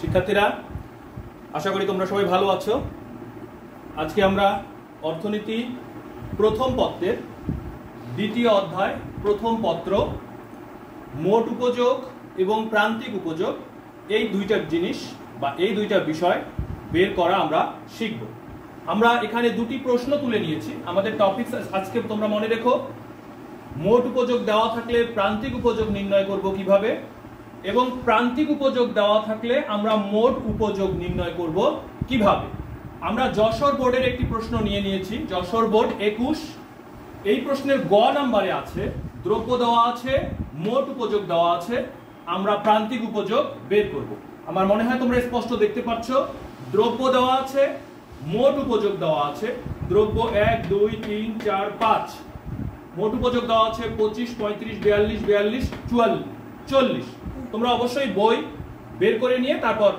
শিক্ষার্থীরা, আশা করি তোমরা সবাই ভালো আছো। আজকে আমরা অর্থনীতি প্রথম পত্রের দ্বিতীয় অধ্যায়, প্রথম পত্র, মোট উপযোগ এবং প্রান্তিক উপযোগ, এই দুইটা জিনিস বা এই দুইটা বিষয় বের করা আমরা শিখব। আমরা এখানে দুটি প্রশ্ন তুলে নিয়েছি। আমাদের টপিক আজকে তোমরা মনে রেখো, মোট উপযোগ দেওয়া থাকলে প্রান্তিক উপযোগ নির্ণয় করব কীভাবে এবং প্রান্তিক উপযোগ দেওয়া থাকলে আমরা মোট উপযোগ নির্ণয় করব কীভাবে? আমরা যশোর বোর্ডের একটি প্রশ্ন নিয়ে নিয়েছি। যশোর বোর্ড একুশ। এই প্রশ্নের গ নাম্বারে আছে, দ্রব্য দেওয়া আছে, মোট উপযোগ দেওয়া আছে, আমরা প্রান্তিক উপযোগ বের করব। আমার মনে হয় তোমরা স্পষ্ট দেখতে পাচ্ছ, দ্রব্য দেওয়া আছে, মোট উপযোগ দেওয়া আছে, দ্রব্য এক, দুই, তিন, চার, পাঁচ। মোট উপযোগ দেওয়া আছে পঁচিশ, পঁয়ত্রিশ, বিয়াল্লিশ বিয়াল্লিশ, চুয়াল্লিশ, চল্লিশ। তোমরা অবশ্যই বই বের করে নিয়ে তারপর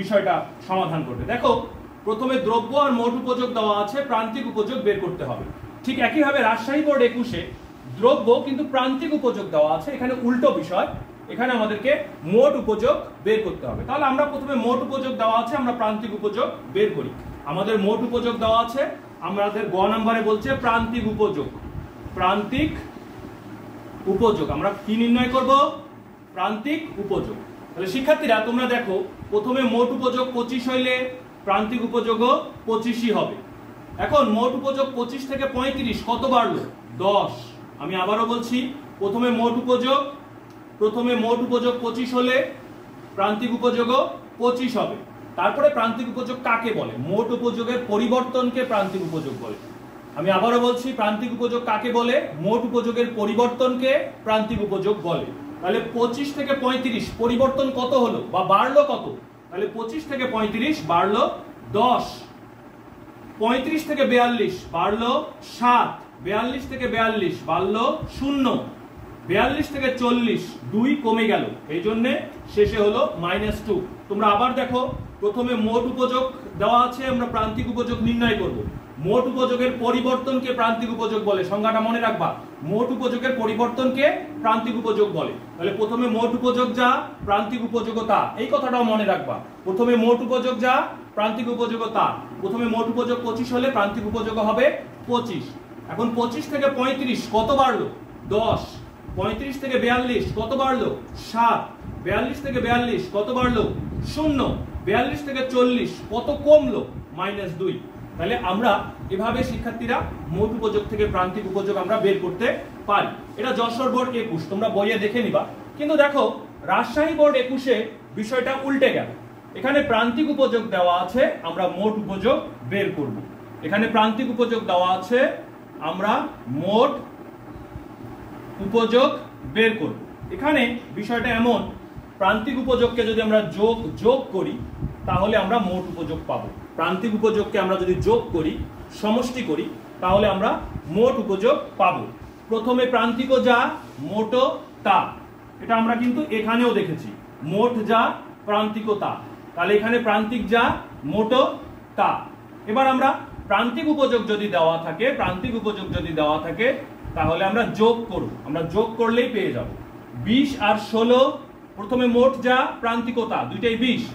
বিষয়টা সমাধান করবে। দেখো, প্রথমে দ্রব্য আর মোট উপযোগ দেওয়া আছে, প্রান্তিক উপযোগ বের করতে হবে। ঠিক একইভাবে রাজশাহী বোর্ড একুশে দ্রব্য কিন্তু প্রান্তিক উপযোগ দেওয়া আছে, এখানে উল্টো বিষয়। এখানে আমাদেরকে মোট উপযোগ বের করতে হবে। তাহলে আমরা প্রথমে মোট উপযোগ দেওয়া আছে, আমরা প্রান্তিক উপযোগ বের করি। আমাদের মোট উপযোগ দেওয়া আছে, আমাদের গ নাম্বারে বলছে প্রান্তিক উপযোগ। প্রান্তিক উপযোগ, আমরা কি নির্ণয় করব? প্রান্তিক উপযোগ। তাহলে শিক্ষার্থীরা, তোমরা দেখো, প্রথমে মোট উপযোগ পঁচিশ হইলে প্রান্তিক উপযোগও পঁচিশই হবে। এখন মোট উপযোগ পঁচিশ থেকে পঁয়ত্রিশ কত বাড়লো? দশ। আমি আবারও বলছি, প্রথমে মোট উপযোগ, প্রথমে মোট উপযোগ পঁচিশ হলে প্রান্তিক উপযোগও পঁচিশ হবে। তারপরে প্রান্তিক উপযোগ কাকে বলে? মোট উপযোগের পরিবর্তনকে প্রান্তিক উপযোগ বলে। আমি আবারও বলছি, প্রান্তিক উপযোগ কাকে বলে? মোট উপযোগের পরিবর্তনকে প্রান্তিক উপযোগ বলে। তাহলে পঁচিশ থেকে পঁয়ত্রিশ, পরিবর্তন কত হলো? বা বাড়লো কত? তাহলে পঁচিশ থেকে পঁয়ত্রিশ বাড়লো দশ। পঁয়ত্রিশ থেকে বেয়াল্লিশ বাড়লো সাত। বেয়াল্লিশ থেকে বেয়াল্লিশ বাড়লো শূন্য। বেয়াল্লিশ থেকে চল্লিশ, দুই কমে গেল। এই জন্যে শেষে হলো মাইনাস টু তোমরা আবার দেখো, প্রথমে মোট উপযোগ দেওয়া আছে, আমরা প্রান্তিক উপযোগ নির্ণয় করব। মোট উপযোগের পরিবর্তনকে প্রান্তিক উপযোগ বলে। সংজ্ঞাটা মনে রাখবা। মোট উপযোগের পরিবর্তনকে প্রান্তিক উপযোগ বলে। তাহলে প্রথমে মোট উপযোগ যা, প্রান্তিক উপযোগতা। এই কথাটাও মনে রাখবা। প্রথমে মোট উপযোগ যা, প্রান্তিক উপযোগতা। প্রথমে মোট উপযোগ পঁচিশ হলে প্রান্তিক উপযোগ হবে পঁচিশ। এখন পঁচিশ থেকে পঁয়ত্রিশ কত বাড়লো? দশ। পঁয়ত্রিশ থেকে বিয়াল্লিশ কত বাড়লো? সাত। বিয়াল্লিশ থেকে বিয়াল্লিশ কত বাড়লো? শূন্য। বিয়াল্লিশ থেকে চল্লিশ কত কমলো? মাইনাস দুই। তাহলে আমরা এভাবে শিক্ষার্থীরা মোট উপযোগ থেকে প্রান্তিক উপযোগ আমরা বের করতে পারি। এটা যশোর বোর্ড একুশ, তোমরা বইয়ে দেখে নিবা। কিন্তু দেখো, রাজশাহী বোর্ড একুশে বিষয়টা উল্টে গেল। এখানে প্রান্তিক উপযোগ দেওয়া আছে, আমরা মোট উপযোগ বের করব। এখানে প্রান্তিক উপযোগ দেওয়া আছে, আমরা মোট উপযোগ বের করব। এখানে বিষয়টা এমন, প্রান্তিক উপযোগকে যদি আমরা যোগ যোগ করি, তাহলে আমরা মোট উপযোগ পাবো। প্রান্তিক উপযোগকে আমরা যদি যোগ করি, সমষ্টি করি, তাহলে আমরা মোট উপযোগ পাবো। প্রথমে প্রান্তিক যা মোটো তা। এটা আমরা কিন্তু এখানেও দেখেছি। মোট যা প্রান্তিক তা। তাহলে এখানে প্রান্তিক যা মোটো তা। এবার আমরা প্রান্তিক উপযোগ যদি দেওয়া থাকে, প্রান্তিক উপযোগ যদি দেওয়া থাকে, তাহলে আমরা যোগ করব। আমরা যোগ করলেই পেয়ে যাব। বিশ আর ষোলো, প্রথমে মোট যা প্রান্তিকতা দুইটাই বিশ।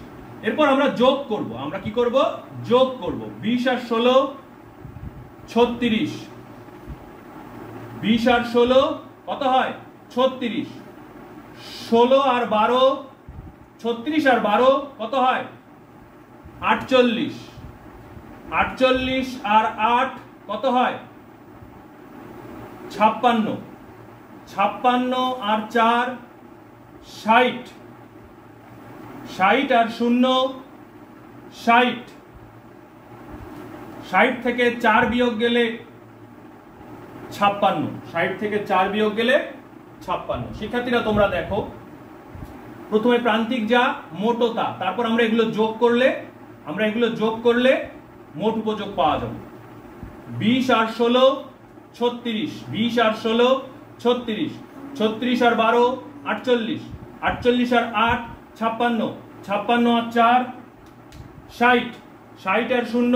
এরপর আমরা যোগ করব। আমরা কি করব? যোগ করব। বিশ আর ষোলো, ছত্রিশ। বিশ আর ষোলো, কত হয়? ছত্রিশ। ষোলো আর বারো, ছত্রিশ আর বারো, কত হয়? আটচল্লিশ। আটচল্লিশ আর আট, কত হয়? ছাপ্পান্ন। ছাপ্পান্ন আর চার, ষাট। ষাট আর শূন্য, ষাট। ষাট থেকে চার বিয়োগ গেলে ছাপ্পান্ন। ষাট থেকে চার বিয়োগ গেলে ছাপ্পান্ন। শিক্ষার্থীরা, তোমরা দেখো। প্রথমে প্রান্তিক যা মোটতা তারপর আমরা এগুলো যোগ করলে, আমরা এগুলো যোগ করলে মোট উপযোগ পাওয়া যাবে। বিশ আর ষোলো, ছত্রিশ। বিশ আর ষোলো, ছত্রিশ। ছত্রিশ আর বারো, আটচল্লিশ। আটচল্লিশ আর আট ছাপ্পান্ন ছাপ্পান্ন আর চার, ষাট ষাট আর শূন্য,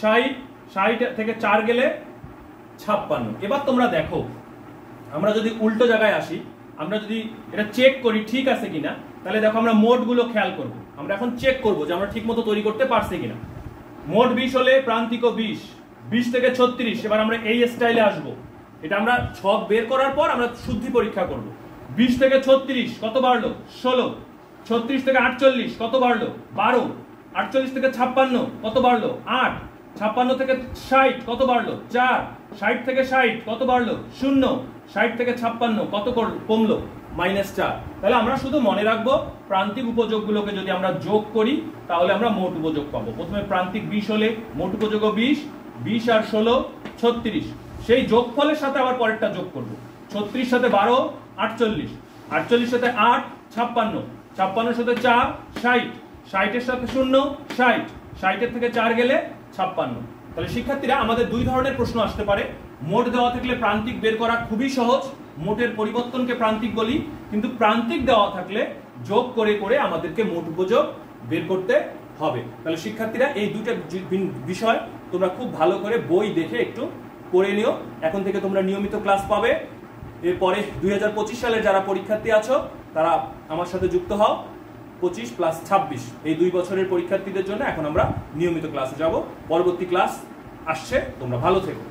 ষাট ষাট থেকে চার গেলে ছাপ্পান্ন। এবার তোমরা দেখো, আমরা যদি উল্টো জায়গায় আসি, আমরা যদি এটা চেক করি ঠিক আছে কিনা, তাহলে দেখো আমরা মোটগুলো খেয়াল করব। আমরা এখন চেক করব যে আমরা ঠিকমতো তৈরি করতে পারছি কিনা। মোট বিশ হলে প্রান্তিক বিশ বিশ থেকে ছত্রিশ, এবার আমরা এই স্টাইলে আসব। এটা আমরা ছক বের করার পর আমরা শুদ্ধি পরীক্ষা করব। বিশ থেকে ছত্রিশ, কত বাড়লো? ষোলো। ছত্রিশ থেকে আটচল্লিশ, কত বাড়লো? বারো। আটচল্লিশ থেকে ছাপ্পান্ন, কত বাড়লো? আট। ছাপ্পান্ন থেকে ষাট, কত বাড়লো? চার। ষাট থেকে ষাট, কত বাড়লো? শূন্য। ষাট থেকে ছাপ্পান্ন, কত কমলো? মাইনাস চার। তাহলে আমরা শুধু মনে রাখব, প্রান্তিক উপযোগগুলোকে যদি আমরা যোগ করি, তাহলে আমরা মোট উপযোগ পাবো। প্রথমে প্রান্তিক বিশ হলে মোট উপযোগ বিশ বিশ আর ষোলো, ছত্রিশ। সেই যোগফলের সাথে আবার পরেরটা যোগ করব। ছত্রিশ সাথে বারো, আটচল্লিশ। আটচল্লিশ সাথে আট, ছাপ্পান্ন। ছাপ্পান্নের সাথে চার, ষাট। ষাটের সাথে শূন্য, ষাট। ষাটের থেকে চার গেলে ছাপ্পান্ন। তাহলে শিক্ষার্থীরা আমাদের দুই ধরনের প্রশ্ন আসতে পারে। মোট দেওয়া থাকলে প্রান্তিক বের করা খুবই সহজ। মোটের পরিবর্তনকে প্রান্তিক বলি। কিন্তু প্রান্তিক দেওয়া থাকলে যোগ করে করে আমাদেরকে মোট উপযোগ বের করতে হবে। তাহলে শিক্ষার্থীরা এই দুটো বিষয় তোমরা খুব ভালো করে বই দেখে একটু করে নিও। এখন থেকে তোমরা নিয়মিত ক্লাস পাবে। এরপরে দুই হাজার পঁচিশ সালে যারা পরীক্ষার্থী আছো, তারা আমার সাথে যুক্ত হও। পঁচিশ প্লাস ছাব্বিশ, এই দুই বছরের পরীক্ষার্থীদের জন্য এখন আমরা নিয়মিত ক্লাসে যাব। পরবর্তী ক্লাস আসছে, তোমরা ভালো থেকো।